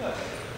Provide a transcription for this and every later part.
Good.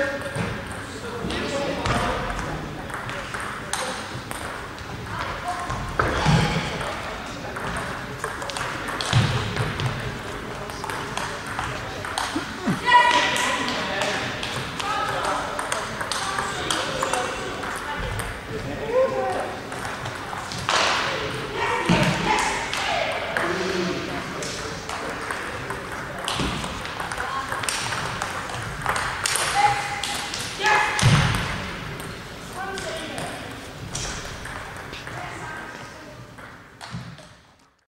Sure.